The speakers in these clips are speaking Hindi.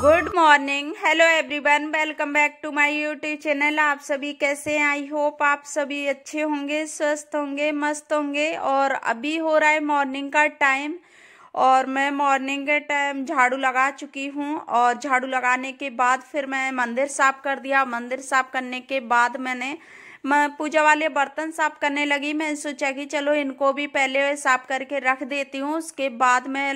Good morning, hello everyone, welcome back to my YouTube channel. आप सभी कैसे हैं? आई होप आप सभी अच्छे होंगे, स्वस्थ होंगे, मस्त होंगे। और अभी हो रहा है मॉर्निंग का टाइम और मैं मॉर्निंग के टाइम झाड़ू लगा चुकी हूँ और झाड़ू लगाने के बाद फिर मैं मंदिर साफ़ कर दिया। मंदिर साफ़ करने के बाद मैंने, मैं पूजा वाले बर्तन साफ़ करने लगी। मैं सोचा कि चलो इनको भी पहले साफ़ करके रख देती हूँ। उसके बाद मैं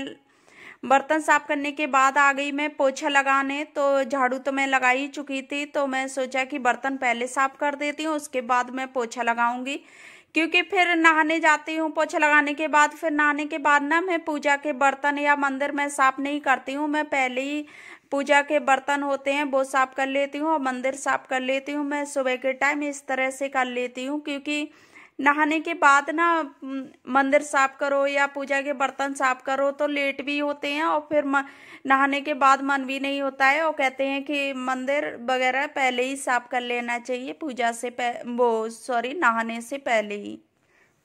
बर्तन साफ़ करने के बाद आ गई मैं पोछा लगाने। तो झाड़ू तो मैं लगा ही चुकी थी तो मैं सोचा कि बर्तन पहले साफ़ कर देती हूँ, उसके बाद मैं पोछा लगाऊँगी। क्योंकि फिर नहाने जाती हूँ पोछा लगाने के बाद, फिर नहाने के बाद ना मैं पूजा के बर्तन या मंदिर में साफ़ नहीं करती हूँ। मैं पहले ही पूजा के बर्तन होते हैं, वो साफ़ कर लेती हूँ और मंदिर साफ़ कर लेती हूँ। मैं सुबह के टाइम इस तरह से कर लेती हूँ, क्योंकि नहाने के बाद ना मंदिर साफ़ करो या पूजा के बर्तन साफ़ करो तो लेट भी होते हैं और फिर नहाने के बाद मन भी नहीं होता है और कहते हैं कि मंदिर वगैरह पहले ही साफ़ कर लेना चाहिए पूजा से वो, सॉरी, नहाने से पहले ही।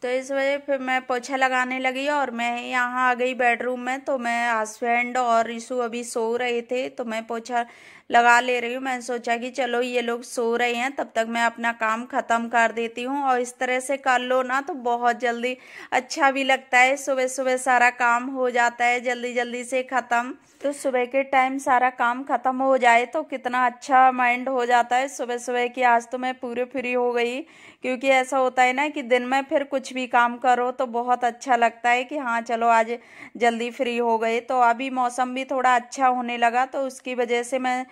तो इस वजह फिर मैं पोछा लगाने लगी और मैं यहाँ आ गई बेडरूम में तो मैं हस्बैंड और रिशु अभी सो रहे थे तो मैं पोछा लगा ले रही हूँ। मैंने सोचा कि चलो ये लोग सो रहे हैं, तब तक मैं अपना काम ख़त्म कर देती हूँ और इस तरह से कर लो ना तो बहुत जल्दी अच्छा भी लगता है। सुबह सुबह सारा काम हो जाता है, जल्दी जल्दी से ख़त्म। तो सुबह के टाइम सारा काम ख़त्म हो जाए तो कितना अच्छा माइंड हो जाता है। सुबह सुबह की आज तो मैं पूरे फ्री हो गई, क्योंकि ऐसा होता है ना कि दिन में फिर कुछ भी काम करो तो बहुत अच्छा लगता है कि हाँ चलो आज जल्दी फ्री हो गए। तो अभी मौसम भी थोड़ा अच्छा होने लगा तो उसकी वजह से मैं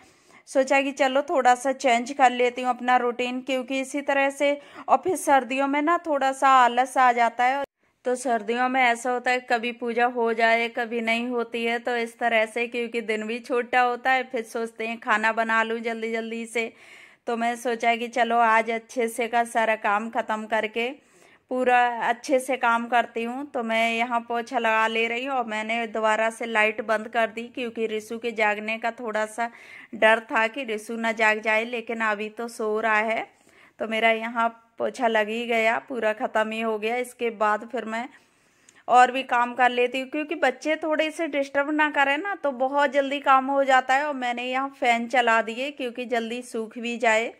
सोचा कि चलो थोड़ा सा चेंज कर लेती हूँ अपना रूटीन क्योंकि इसी तरह से और फिर सर्दियों में ना थोड़ा सा आलस आ जाता है। तो सर्दियों में ऐसा होता है, कभी पूजा हो जाए, कभी नहीं होती है तो इस तरह से, क्योंकि दिन भी छोटा होता है, फिर सोचते हैं खाना बना लूँ जल्दी जल्दी से। तो मैं सोचा कि चलो आज अच्छे से का सारा काम ख़त्म करके पूरा अच्छे से काम करती हूँ तो मैं यहाँ पोछा लगा ले रही हूँ और मैंने दोबारा से लाइट बंद कर दी क्योंकि रिसु के जागने का थोड़ा सा डर था कि रिसु ना जाग जाए, लेकिन अभी तो सो रहा है। तो मेरा यहाँ पोछा लग ही गया, पूरा ख़त्म ही हो गया। इसके बाद फिर मैं और भी काम कर लेती हूँ क्योंकि बच्चे थोड़े से डिस्टर्ब ना करें ना तो बहुत जल्दी काम हो जाता है और मैंने यहाँ फ़ैन चला दिए क्योंकि जल्दी सूख भी जाए।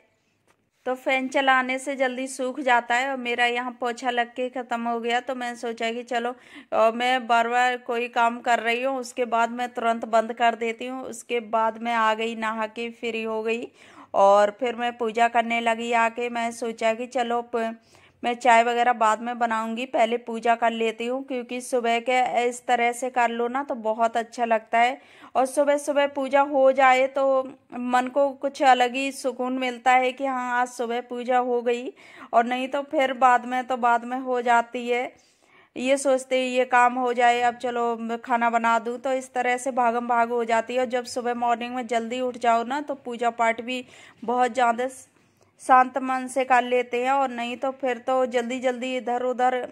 तो फ़ैन चलाने से जल्दी सूख जाता है और मेरा यहाँ पोछा लग के ख़त्म हो गया। तो मैंने सोचा कि चलो और मैं बार बार कोई काम कर रही हूँ, उसके बाद मैं तुरंत बंद कर देती हूँ। उसके बाद मैं आ गई, नहा के फ्री हो गई और फिर मैं पूजा करने लगी आके। मैं सोचा कि चलो मैं चाय वगैरह बाद में बनाऊँगी, पहले पूजा कर लेती हूँ, क्योंकि सुबह के इस तरह से कर लो ना तो बहुत अच्छा लगता है। और सुबह सुबह पूजा हो जाए तो मन को कुछ अलग ही सुकून मिलता है कि हाँ आज सुबह पूजा हो गई। और नहीं तो फिर बाद में तो बाद में हो जाती है। ये सोचते ये काम हो जाए, अब चलो खाना बना दूँ तो इस तरह से भागम भाग हो जाती है। और जब सुबह मॉर्निंग में जल्दी उठ जाओ ना तो पूजा पाठ भी बहुत ज़्यादा शांत मन से कर लेते हैं और नहीं तो फिर तो जल्दी जल्दी इधर उधर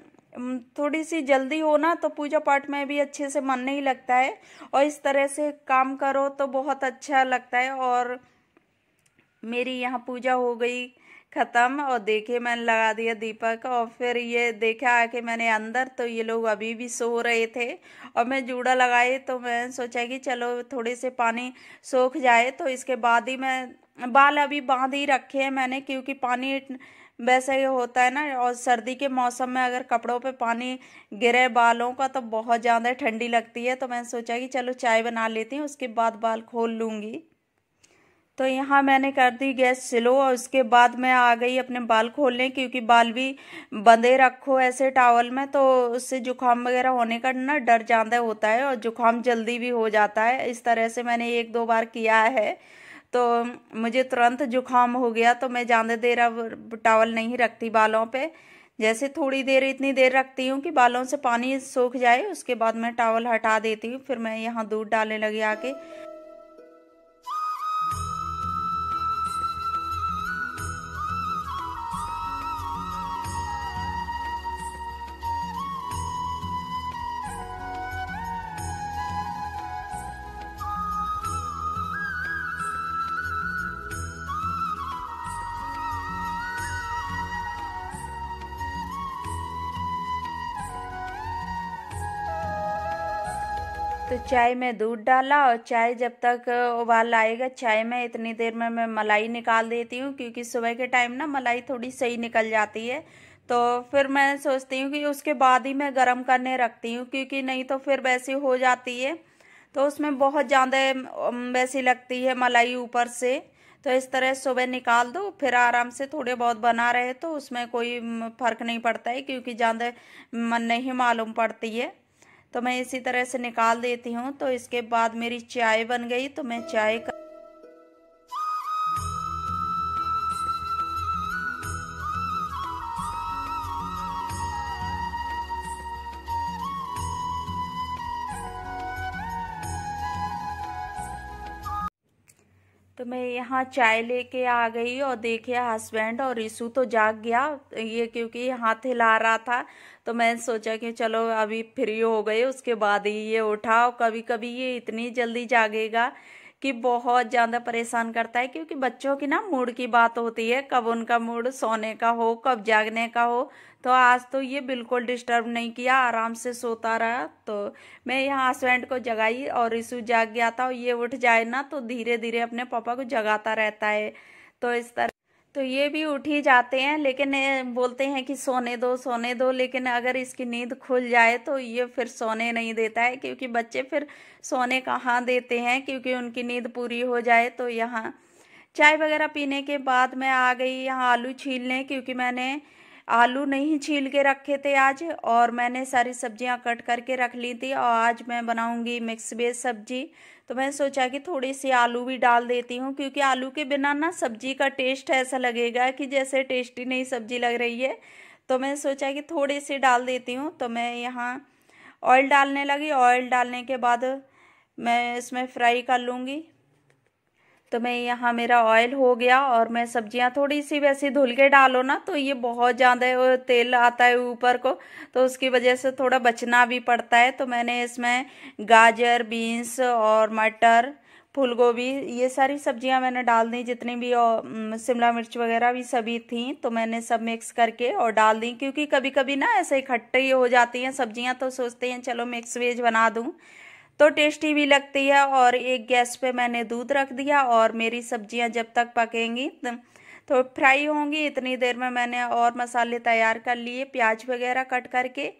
थोड़ी सी जल्दी हो ना तो पूजा पाठ में भी अच्छे से मन नहीं लगता है। और इस तरह से काम करो तो बहुत अच्छा लगता है और मेरी यहाँ पूजा हो गई ख़त्म और देखे मैंने लगा दिया दीपक और फिर ये देखा आके मैंने अंदर तो ये लोग अभी भी सो रहे थे और मैं जूड़ा लगाए तो मैं सोचा कि चलो थोड़े से पानी सूख जाए तो इसके बाद ही मैं बाल अभी बाँध ही रखे हैं मैंने, क्योंकि पानी वैसे ही होता है ना, और सर्दी के मौसम में अगर कपड़ों पे पानी गिरे बालों का तो बहुत ज़्यादा ठंडी लगती है। तो मैंने सोचा कि चलो चाय बना लेती हूँ, उसके बाद बाल खोल लूँगी। तो यहाँ मैंने कर दी गैस स्लो, और उसके बाद मैं आ गई अपने बाल खोलने, क्योंकि बाल भी बंधे रखो ऐसे टावल में तो उससे जुकाम वगैरह होने का ना डर ज़्यादा होता है, और जुकाम जल्दी भी हो जाता है। इस तरह से मैंने एक दो बार किया है। तो मुझे तुरंत जुकाम हो गया तो मैं ज़्यादा देर अब टावल नहीं रखती बालों पे। जैसे थोड़ी देर, इतनी देर रखती हूँ कि बालों से पानी सूख जाए, उसके बाद मैं टावल हटा देती हूँ, फिर मैं यहाँ दूध डालने लगी आके। तो चाय में दूध डाला और चाय जब तक उबाल आएगा, चाय में इतनी देर में मैं मलाई निकाल देती हूँ क्योंकि सुबह के टाइम ना मलाई थोड़ी सही निकल जाती है। तो फिर मैं सोचती हूँ कि उसके बाद ही मैं गर्म करने रखती हूँ क्योंकि नहीं तो फिर वैसी हो जाती है। तो उसमें बहुत ज़्यादा वैसी लगती है मलाई ऊपर से। तो इस तरह सुबह निकाल दो, फिर आराम से थोड़े बहुत बना रहे तो उसमें कोई फ़र्क नहीं पड़ता है क्योंकि ज़्यादा मन नहीं मालूम पड़ती है। तो मैं इसी तरह से निकाल देती हूँ तो इसके बाद मेरी चाय बन गई तो मैं चाय का तो मैं यहाँ चाय लेके आ गई और देखे हस्बैंड और रिसु तो जाग गया, ये क्योंकि हाथ हिला रहा था। तो मैं सोचा कि चलो अभी फ्री हो गए उसके बाद ही ये उठा और कभी कभी ये इतनी जल्दी जागेगा कि बहुत ज़्यादा परेशान करता है, क्योंकि बच्चों की ना मूड की बात होती है, कब उनका मूड सोने का हो, कब जागने का हो। तो आज तो ये बिल्कुल डिस्टर्ब नहीं किया, आराम से सोता रहा। तो मैं यहाँ हस्बैंड को जगाई और रिसु जाग गया था और ये उठ जाए ना तो धीरे धीरे अपने पापा को जगाता रहता है। तो इस तरह तो ये भी उठ ही जाते हैं, लेकिन बोलते हैं कि सोने दो सोने दो, लेकिन अगर इसकी नींद खुल जाए तो ये फिर सोने नहीं देता है, क्योंकि बच्चे फिर सोने कहाँ देते हैं, क्योंकि उनकी नींद पूरी हो जाए तो यहाँ। चाय वगैरह पीने के बाद मैं आ गई, यहाँ आलू छीलने, क्योंकि मैंने आलू नहीं छील के रखे थे आज, और मैंने सारी सब्ज़ियाँ कट करके रख ली थी, और आज मैं बनाऊँगी मिक्स वेज सब्ज़ी। तो मैं सोचा कि थोड़ी सी आलू भी डाल देती हूँ, क्योंकि आलू के बिना ना सब्ज़ी का टेस्ट ऐसा लगेगा कि जैसे टेस्टी नहीं सब्ज़ी लग रही है। तो मैं सोचा कि थोड़ी सी डाल देती हूँ तो मैं यहाँ ऑयल डालने लगी। ऑयल डालने के बाद मैं इसमें फ्राई कर लूँगी। तो मैं यहाँ मेरा ऑयल हो गया और मैं सब्ज़ियाँ थोड़ी सी वैसे धुल के डालो ना तो ये बहुत ज़्यादा तेल आता है ऊपर को तो उसकी वजह से थोड़ा बचना भी पड़ता है। तो मैंने इसमें गाजर, बीन्स और मटर फूल गोभी ये सारी सब्ज़ियाँ मैंने डाल दी, जितनी भी शिमला मिर्च वगैरह भी सभी थी तो मैंने सब मिक्स करके और डाल दी। क्योंकि कभी कभी ना ऐसे इकट्ठे हो जाती हैं सब्ज़ियाँ तो सोचते हैं, चलो मिक्स वेज बना दूँ। तो टेस्टी भी लगती है और एक गैस पे मैंने दूध रख दिया और मेरी सब्ज़ियाँ जब तक पकेंगी तो फ्राई होंगी। इतनी देर में मैंने और मसाले तैयार कर लिए, प्याज वगैरह कट करके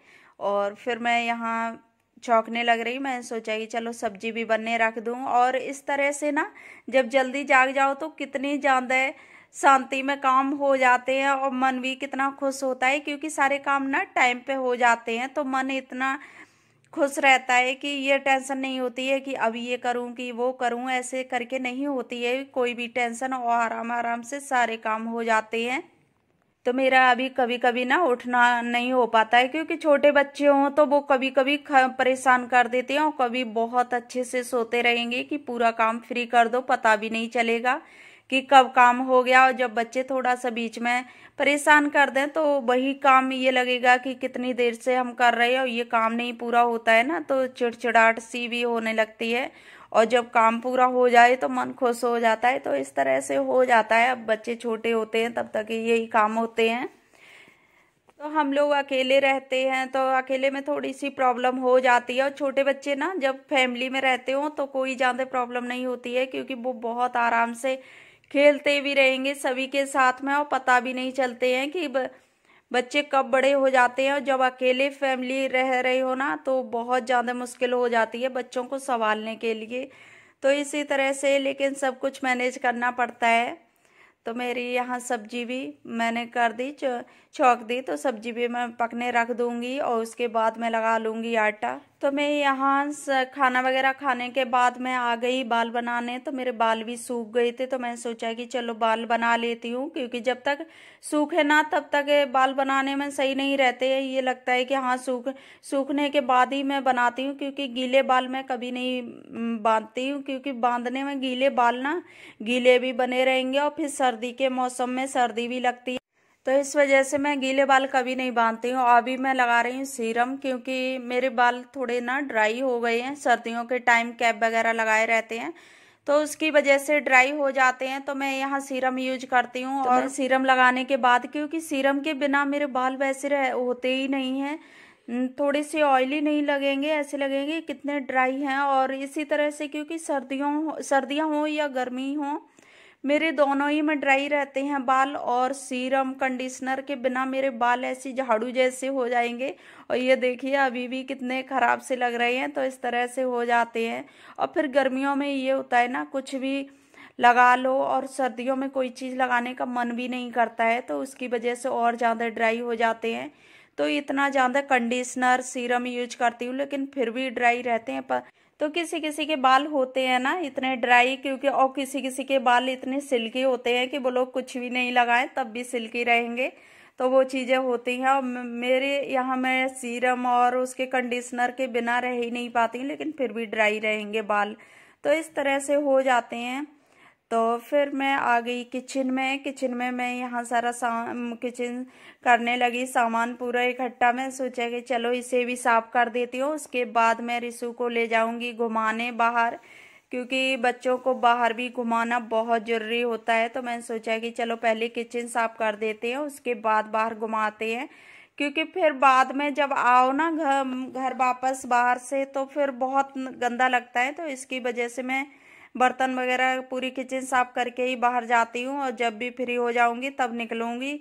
और फिर मैं यहाँ चौंकने लग रही। मैं सोचा कि चलो सब्ज़ी भी बनने रख दूँ और इस तरह से ना, जब जल्दी जाग जाओ तो कितनी ज़्यादा शांति में काम हो जाते हैं और मन भी कितना खुश होता है, क्योंकि सारे काम ना टाइम पे हो जाते हैं तो मन इतना खुश रहता है कि ये टेंशन नहीं होती है कि अब ये करूँ, कि वो करूँ, ऐसे करके नहीं होती है। कोई भी टेंशन और आराम आराम से सारे काम हो जाते हैं। तो मेरा अभी कभी कभी ना उठना नहीं हो पाता है, क्योंकि छोटे बच्चे हों तो वो कभी कभी परेशान कर देते हैं और कभी बहुत अच्छे से सोते रहेंगे कि पूरा काम फ्री कर दो, पता भी नहीं चलेगा। कि कब काम हो गया और जब बच्चे थोड़ा सा बीच में परेशान कर दें तो वही काम ये लगेगा कि कितनी देर से हम कर रहे हैं और ये काम नहीं पूरा होता है ना तो चिड़चिड़ाहट सी भी होने लगती है। और जब काम पूरा हो जाए तो मन खुश हो जाता है तो इस तरह से हो जाता है। अब बच्चे छोटे होते हैं, तब तक यही काम होते हैं। तो हम लोग अकेले रहते हैं तो अकेले में थोड़ी सी प्रॉब्लम हो जाती है। और छोटे बच्चे ना, जब फैमिली में रहते हो तो कोई ज़्यादा प्रॉब्लम नहीं होती है, क्योंकि वो बहुत आराम से खेलते भी रहेंगे सभी के साथ में और पता भी नहीं चलते हैं कि बच्चे कब बड़े हो जाते हैं और जब अकेले फैमिली रह रहे हो ना तो बहुत ज़्यादा मुश्किल हो जाती है बच्चों को संभालने के लिए। तो इसी तरह से लेकिन सब कुछ मैनेज करना पड़ता है। तो मेरी यहाँ सब्ज़ी भी मैंने कर दी चौक दी तो सब्ज़ी भी मैं पकने रख दूँगी और उसके बाद मैं लगा लूँगी आटा। तो मैं यहाँ खाना वगैरह खाने के बाद मैं आ गई बाल बनाने तो मेरे बाल भी सूख गए थे तो मैं सोचा कि चलो बाल बना लेती हूँ, क्योंकि जब तक सूखे ना, तब तक बाल बनाने में सही नहीं रहते ये लगता है कि हाँ सूख, सूखने के बाद ही मैं बनाती हूँ, क्योंकि गीले बाल मैं कभी नहीं बांधती हूँ, क्योंकि बांधने में गीले बाल ना, गीले भी बने रहेंगे और फिर सर्दी के मौसम में सर्दी भी लगती है। तो इस वजह से मैं गीले बाल कभी नहीं बांधती हूँ। अभी मैं लगा रही हूँ सीरम क्योंकि मेरे बाल थोड़े ना ड्राई हो गए हैं। सर्दियों के टाइम कैप वगैरह लगाए रहते हैं। तो उसकी वजह से ड्राई हो जाते हैं। तो मैं यहाँ सीरम यूज़ करती हूँ। तो और सीरम लगाने के बाद क्योंकि सीरम के बिना मेरे बाल वैसे होते ही नहीं हैं। थोड़ी सी ऑयली नहीं लगेंगे ऐसे लगेंगे कितने ड्राई हैं। और इसी तरह से क्योंकि सर्दियों सर्दियाँ हो या गर्मी हो मेरे दोनों ही में ड्राई रहते हैं बाल और सीरम कंडीशनर के बिना मेरे बाल ऐसे झाड़ू जैसे हो जाएँगे। और ये देखिए, अभी भी कितने ख़राब से लग रहे हैं तो इस तरह से हो जाते हैं। और फिर गर्मियों में ये होता है ना, कुछ भी लगा लो और सर्दियों में कोई चीज़ लगाने का मन भी नहीं करता है तो उसकी वजह से और ज़्यादा ड्राई हो जाते हैं। तो इतना ज़्यादा कंडीशनर, सीरम यूज़ करती हूँ, लेकिन फिर भी ड्राई रहते हैं, पर तो किसी किसी के बाल होते हैं ना इतने ड्राई क्योंकि और किसी किसी के बाल इतने सिल्की होते हैं कि वो लोग कुछ भी नहीं लगाएँ, तब भी सिल्की रहेंगे। तो वो चीज़ें होती हैं। और मेरे यहाँ मैं सीरम और उसके कंडीशनर के बिना रह ही नहीं पाती, लेकिन फिर भी ड्राई रहेंगे बाल। तो इस तरह से हो जाते हैं। तो फिर मैं आ गई किचन में। किचन में मैं यहाँ सारा सा किचन करने लगी, सामान पूरा इकट्ठा। मैं सोचा कि चलो इसे भी साफ़ कर देती हूँ। उसके बाद मैं रिसु को ले जाऊँगी घुमाने बाहर, क्योंकि बच्चों को बाहर भी घुमाना बहुत ज़रूरी होता है। तो मैंने सोचा कि चलो पहले किचन साफ़ कर देते हैं, उसके बाद बाहर घुमाते हैं। क्योंकि फिर बाद में जब आओ ना घर घर वापस बाहर से तो फिर बहुत गंदा लगता है। तो इसकी वजह से मैं बर्तन वगैरह पूरी किचन साफ़ करके ही बाहर जाती हूँ और जब भी फ्री हो जाऊँगी तब निकलूँगी।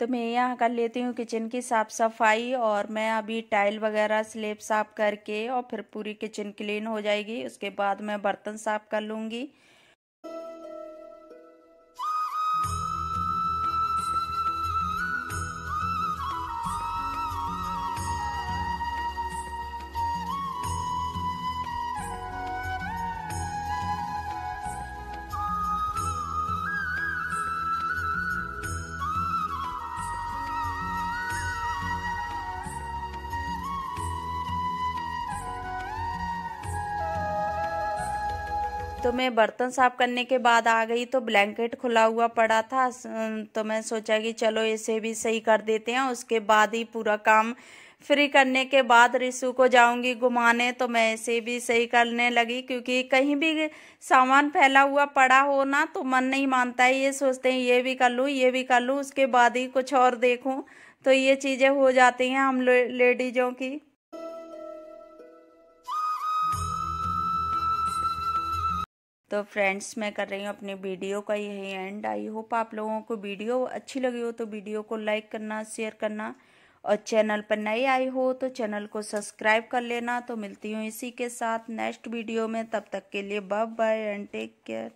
तो मैं यहाँ कर लेती हूँ किचन की साफ़ सफ़ाई और मैं अभी टाइल वगैरह स्लेब साफ़ करके और फिर पूरी किचन क्लीन हो जाएगी। उसके बाद मैं बर्तन साफ़ कर लूँगी। तो मैं बर्तन साफ़ करने के बाद आ गई तो ब्लैंकेट खुला हुआ पड़ा था। तो मैं सोचा कि चलो इसे भी सही कर देते हैं, उसके बाद ही पूरा काम फ्री करने के बाद रिसु को जाऊँगी घुमाने तो मैं इसे भी सही करने लगी। क्योंकि कहीं भी सामान फैला हुआ पड़ा हो ना तो मन नहीं मानता है, ये सोचते हैं, ये भी कर लूँ, ये भी कर लूँ, उसके बाद ही कुछ और देखूँ तो ये चीज़ें हो जाती हैं हम लेडीज़ों की। तो फ्रेंड्स, मैं कर रही हूँ अपने वीडियो का यही एंड आई होप आप लोगों को वीडियो अच्छी लगी हो तो वीडियो को लाइक करना शेयर करना और चैनल पर नए आई हो तो चैनल को सब्सक्राइब कर लेना. तो मिलती हूँ इसी के साथ नेक्स्ट वीडियो में. तब तक के लिए bye bye and take care